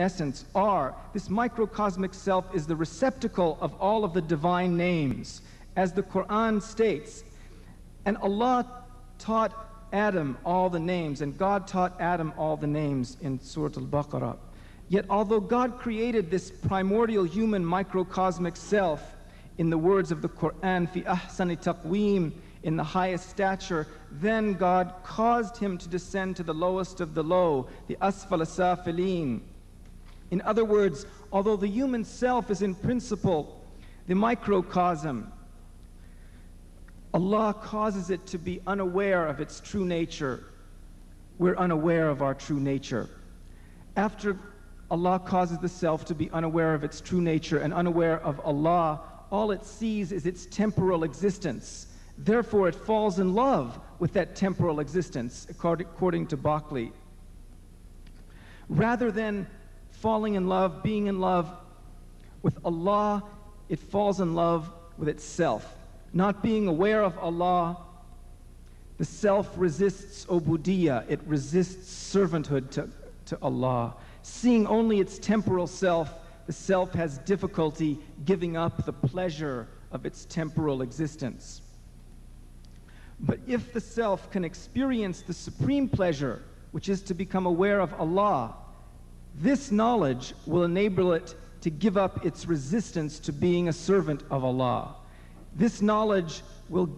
essence, are. This microcosmic self is the receptacle of all of the divine names. As the Quran states, and Allah taught Adam all the names, and God taught Adam all the names in Surah Al Baqarah. Yet, although God created this primordial human microcosmic self, in the words of the Quran, fi ahsani taqweem, in the highest stature, then God caused him to descend to the lowest of the low, the asfal safilin. In other words, although the human self is in principle the microcosm, Allah causes it to be unaware of its true nature. We're unaware of our true nature. After Allah causes the self to be unaware of its true nature and unaware of Allah, all it sees is its temporal existence. Therefore, it falls in love with that temporal existence, according to Baqli. Rather than falling in love, being in love with Allah, it falls in love with itself. Not being aware of Allah, the self resists ubudiyah, it resists servanthood to, to Allah. Seeing only its temporal self, the self has difficulty giving up the pleasure of its temporal existence. But if the self can experience the supreme pleasure, which is to become aware of Allah, this knowledge will enable it to give up its resistance to being a servant of Allah. This knowledge will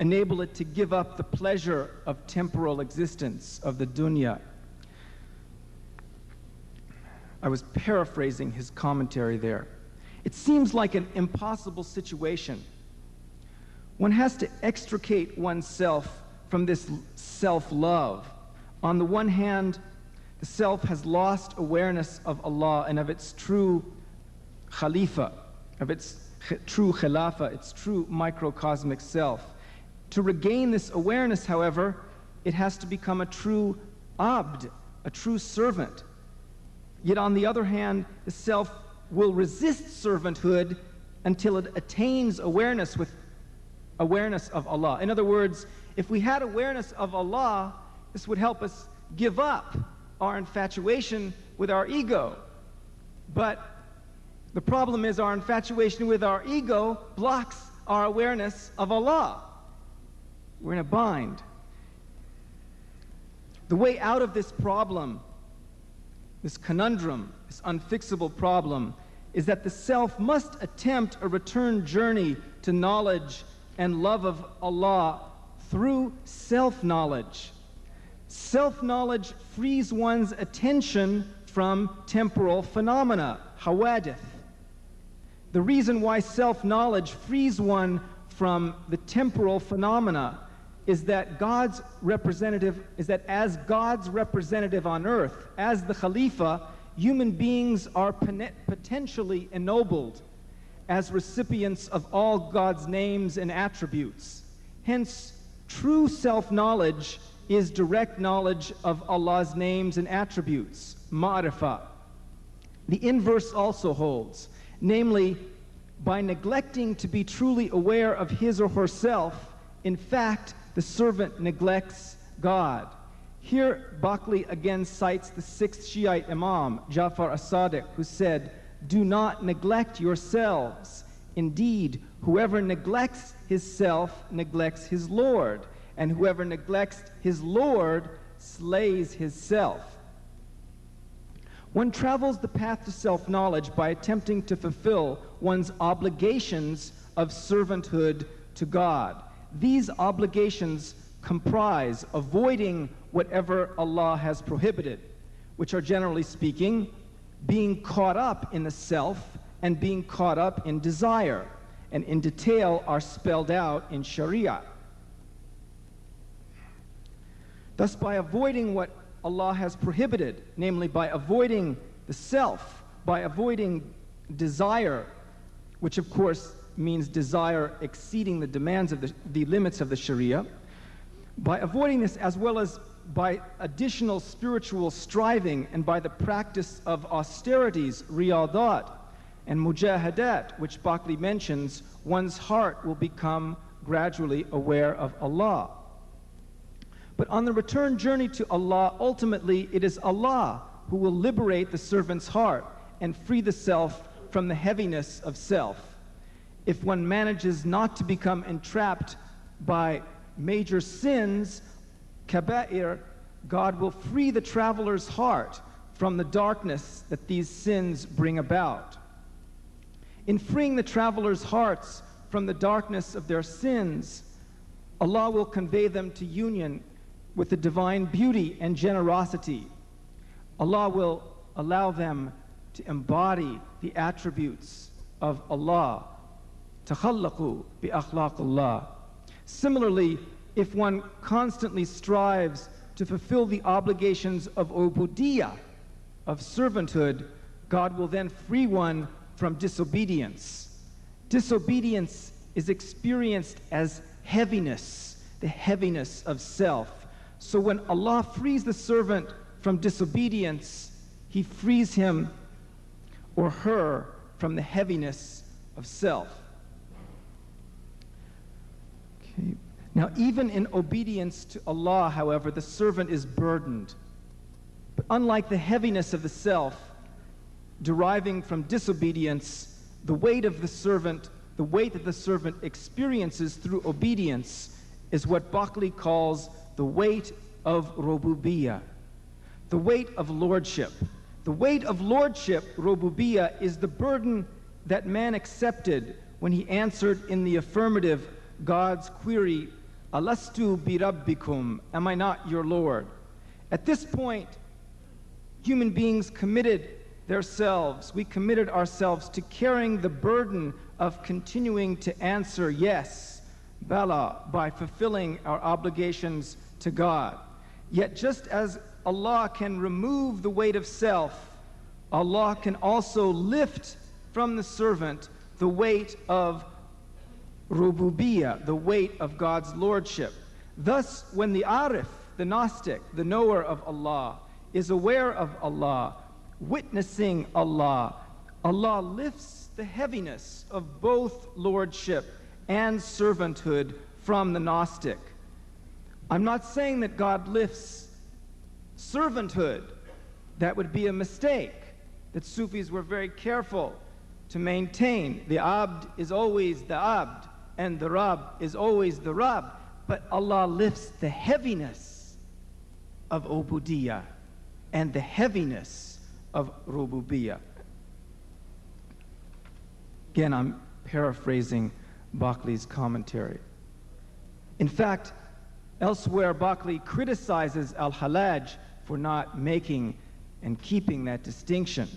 enable it to give up the pleasure of temporal existence, of the dunya. I was paraphrasing his commentary there. It seems like an impossible situation one has to extricate oneself from this self love. On the one hand, the self has lost awareness of Allah and of its true khalifa, of its true khilafa, its true microcosmic self. To regain this awareness, however, it has to become a true abd, a true servant. Yet on the other hand, the self will resist servanthood until it attains awareness with awareness of Allah. In other words, if we had awareness of Allah, this would help us give up our infatuation with our ego. But the problem is our infatuation with our ego blocks our awareness of Allah. We're in a bind. The way out of this problem, this conundrum, this unfixable problem, is that the self must attempt a return journey to knowledge and love of Allah through self knowledge. Self knowledge frees one's attention from temporal phenomena, hawadith. The reason why self knowledge frees one from the temporal phenomena is that God's representative, is that as God's representative on earth, as the Khalifa, human beings are potentially ennobled as recipients of all God's names and attributes. Hence, true self knowledge is direct knowledge of Allah's names and attributes, ma'rifah. The inverse also holds, namely, by neglecting to be truly aware of his or herself, in fact, the servant neglects God. Here, Baqli again cites the sixth Shiite Imam, Jafar as-Sadiq, who said, do not neglect yourselves. Indeed, whoever neglects his self neglects his Lord, and whoever neglects his Lord slays his self. One travels the path to self knowledge by attempting to fulfill one's obligations of servanthood to God. These obligations comprise avoiding whatever Allah has prohibited, which are generally speaking being caught up in the self and being caught up in desire, and in detail are spelled out in Sharia. Thus, by avoiding what Allah has prohibited, namely by avoiding the self, by avoiding desire, which of course means desire exceeding the demands of the, the limits of the Sharia, by avoiding this as well as by additional spiritual striving and by the practice of austerities, riyadat, and mujahadat, which Baqli mentions, one's heart will become gradually aware of Allah. But on the return journey to Allah, ultimately it is Allah who will liberate the servant's heart and free the self from the heaviness of self. If one manages not to become entrapped by major sins, kaba'ir, God will free the traveler's heart from the darkness that these sins bring about. In freeing the traveler's hearts from the darkness of their sins, Allah will convey them to union with the divine beauty and generosity. Allah will allow them to embody the attributes of Allah. تخلقوا بأخلاق Allah. Similarly, if one constantly strives to fulfill the obligations of ubudiyah, of servanthood, God will then free one from disobedience. Disobedience is experienced as heaviness, the heaviness of self. So when Allah frees the servant from disobedience, He frees him or her from the heaviness of self. Okay. Now, even in obedience to Allah, however, the servant is burdened. But unlike the heaviness of the self deriving from disobedience, the weight of the servant, the weight that the servant experiences through obedience, is what Baqli calls the weight of rububiyah, the weight of lordship. The weight of lordship, rububiyah, is the burden that man accepted when he answered in the affirmative God's query, Alastu birabbikum, am I not your Lord? At this point, human beings committed themselves, we committed ourselves to carrying the burden of continuing to answer yes, Bala, by fulfilling our obligations to God. Yet, just as Allah can remove the weight of self, Allah can also lift from the servant the weight of rububiyah, the weight of God's lordship. Thus, when the arif, the Gnostic, the knower of Allah, is aware of Allah, witnessing Allah, Allah lifts the heaviness of both lordship and servanthood from the Gnostic. I'm not saying that God lifts servanthood. That would be a mistake that Sufis were very careful to maintain. The abd is always the abd and the Rab is always the Rab, but Allah lifts the heaviness of ubudiyah and the heaviness of rububiyah. Again, I'm paraphrasing Baqli's commentary. In fact, elsewhere, Baqli criticizes Al Hallaj for not making and keeping that distinction.